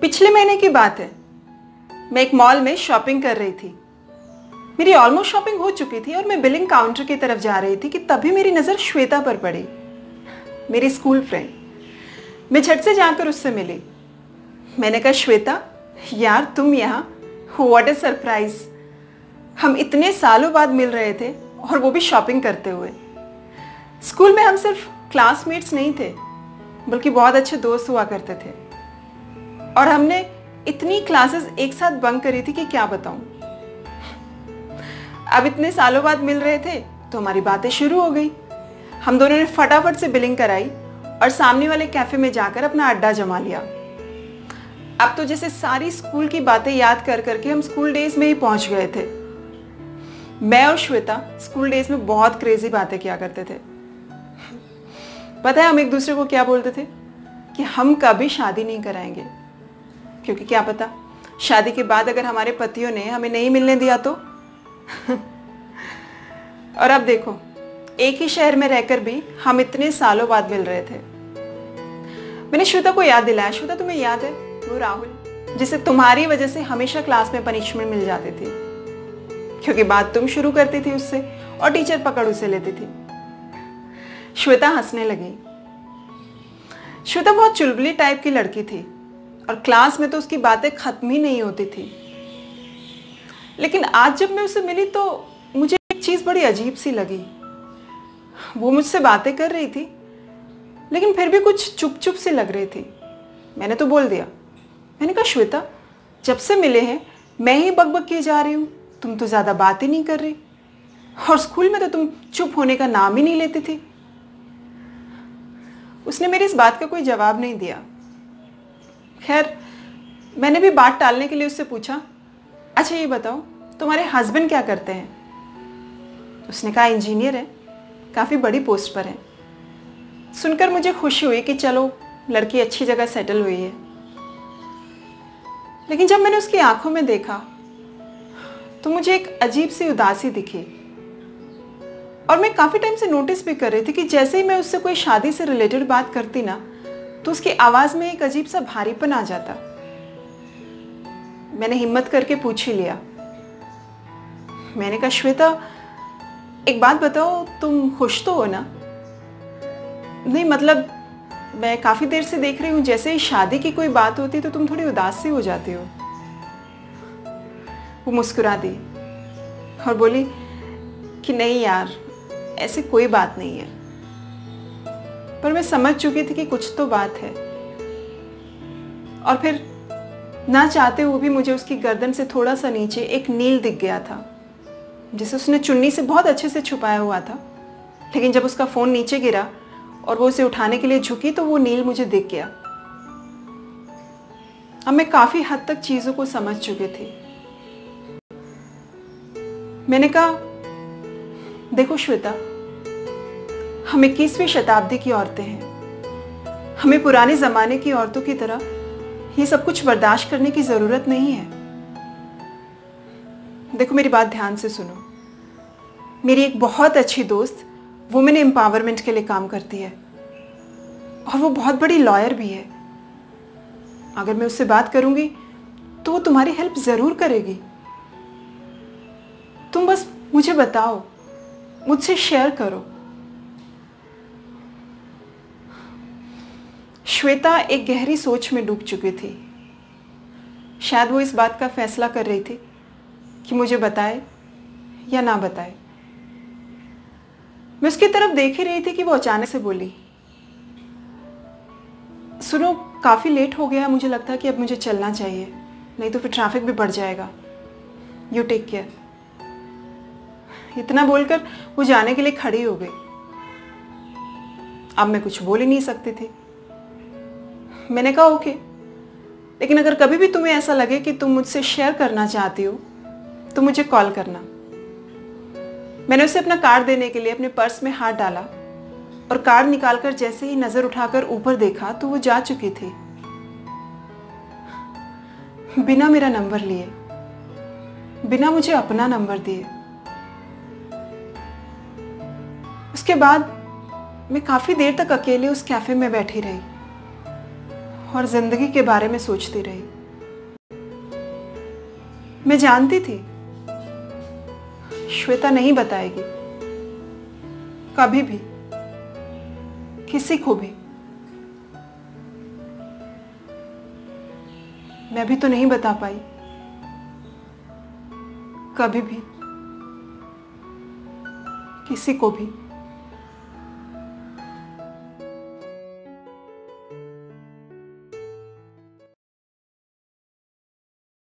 पिछले महीने की बात है। मैं एक मॉल में शॉपिंग कर रही थी। मेरी ऑलमोस्ट शॉपिंग हो चुकी थी और मैं बिलिंग काउंटर की तरफ़ जा रही थी कि तभी मेरी नज़र श्वेता पर पड़ी। मेरी स्कूल फ्रेंड मैं झट से जाकर उससे मिली। मैंने कहा, श्वेता, यार तुम यहाँ? व्हाट ए सरप्राइज़ हम इतने सालों बाद मिल रहे थे और वो भी शॉपिंग करते हुए। स्कूल में हम सिर्फ़ क्लासमेट्स नहीं थे, बल्कि बहुत अच्छे दोस्त हुआ करते थे। और हमने इतनी क्लासेस एक साथ बंक करी थी कि क्या बताऊँ? अब इतने सालों बाद मिल रहे थे तो हमारी बातें शुरू हो गई। हम दोनों ने फटाफट से बिलिंग कराई और सामने वाले कैफ़े में जाकर अपना अड्डा जमा लिया। अब तो जैसे सारी स्कूल की बातें याद कर करके हम स्कूल डेज़ में ही पहुँच गए थे। मैं और श्वेता स्कूल डेज़ में बहुत क्रेजी बातें किया करते थे। पता है हम एक दूसरे को क्या बोलते थे? कि हम कभी शादी नहीं कराएँगे। क्योंकि क्या पता? शादी के बाद अगर हमारे पतियों ने हमें नहीं मिलने दिया तो? और अब देखो, एक ही शहर में रहकर भी हम इतने सालों बाद मिल रहे थे। मैंने श्वेता को याद दिलाया। श्वेता, तुम्हें याद है? वो राहुल, जिसे तुम्हारी वजह से हमेशा क्लास में पनिशमेंट मिल जाती थी। क्योंकि बात तुम शुरू करती थी उससे और टीचर पकड़ उसे लेती थी। श्वेता हंसने लगी। श्वेता बहुत चुलबुली टाइप की लड़की थी। और क्लास में तो उसकी बातें खत्म ही नहीं होती थी। लेकिन आज जब मैं उससे मिली तो मुझे एक चीज़ बड़ी अजीब सी लगी। वो मुझसे बातें कर रही थी, लेकिन फिर भी कुछ चुप चुप सी लग रही थी। मैंने तो बोल दिया, मैंने कहा, श्वेता, जब से मिले हैं, मैं ही बकबक किए जा रही हूँ, तुम तो ज़्यादा बात ही नहीं कर रही। और स्कूल में तो तुम चुप होने का नाम ही नहीं लेती थी। उसने मेरी इस बात का कोई जवाब नहीं दिया। खैर, मैंने भी बात टालने के लिए उससे पूछा। अच्छा ये बताओ, तुम्हारे हस्बैंड क्या करते हैं? उसने कहा इंजीनियर है, काफ़ी बड़ी पोस्ट पर है। सुनकर मुझे खुशी हुई कि चलो, लड़की अच्छी जगह सेटल हुई है। लेकिन जब मैंने उसकी आँखों में देखा तो मुझे एक अजीब सी उदासी दिखी। और मैं काफ़ी टाइम से नोटिस भी कर रही थी कि जैसे ही मैं उससे कोई शादी से रिलेटेड बात करती ना तो उसकी आवाज़ में एक अजीब सा भारीपन आ जाता। मैंने हिम्मत करके पूछ ही लिया। मैंने कहा, श्वेता, एक बात बताओ, तुम खुश तो हो ना? नहीं मतलब मैं काफ़ी देर से देख रही हूँ, जैसे ही शादी की कोई बात होती तो तुम थोड़ी उदास सी हो जाती हो। वो मुस्कुरा दी और बोली कि, नहीं यार, ऐसी कोई बात नहीं है। पर मैं समझ चुकी थी कि कुछ तो बात है। और फिर ना चाहते हुए भी मुझे उसकी गर्दन से थोड़ा सा नीचे एक नील दिख गया था, जिसे उसने चुन्नी से बहुत अच्छे से छुपाया हुआ था। लेकिन जब उसका फ़ोन नीचे गिरा और वो उसे उठाने के लिए झुकी तो वो नील मुझे दिख गया। अब मैं काफ़ी हद तक चीज़ों को समझ चुकी थी। मैंने कहा, देखो श्वेता हम इक्कीसवीं शताब्दी की औरतें हैं। हमें पुराने ज़माने की औरतों की तरह ये सब कुछ बर्दाश्त करने की ज़रूरत नहीं है। देखो, मेरी बात ध्यान से सुनो। मेरी एक बहुत अच्छी दोस्त वुमेन एम्पावरमेंट के लिए काम करती है। और वो बहुत बड़ी लॉयर भी है। अगर मैं उससे बात करूँगी तो वो तुम्हारी हेल्प ज़रूर करेगी। तुम बस मुझे बताओ, मुझसे शेयर करो। श्वेता एक गहरी सोच में डूब चुकी थी। शायद वो इस बात का फैसला कर रही थी कि मुझे बताए या ना बताए। मैं उसकी तरफ़ देख ही रही थी कि वो अचानक से बोली, सुनो, काफ़ी लेट हो गया मुझे लगता है कि अब मुझे चलना चाहिए, नहीं तो फिर ट्रैफ़िक भी बढ़ जाएगा। यू टेक केयर इतना बोलकर वो जाने के लिए खड़ी हो गई। अब मैं कुछ बोल ही नहीं सकती थी। मैंने कहा, ओके. लेकिन अगर कभी भी तुम्हें ऐसा लगे कि तुम मुझसे शेयर करना चाहती हो तो मुझे कॉल करना। मैंने उसे अपना कार्ड देने के लिए अपने पर्स में हाथ डाला और कार्ड निकालकर जैसे ही नज़र उठाकर ऊपर देखा तो वो जा चुकी थी। बिना मेरा नंबर लिए, बिना मुझे अपना नंबर दिए। उसके बाद मैं काफ़ी देर तक अकेले उस कैफ़े में बैठी रही। और ज़िंदगी के बारे में सोचती रही। मैं जानती थी, श्वेता नहीं बताएगी। कभी भी, किसी को भी। मैं भी तो नहीं बता पाई। कभी भी, किसी को भी।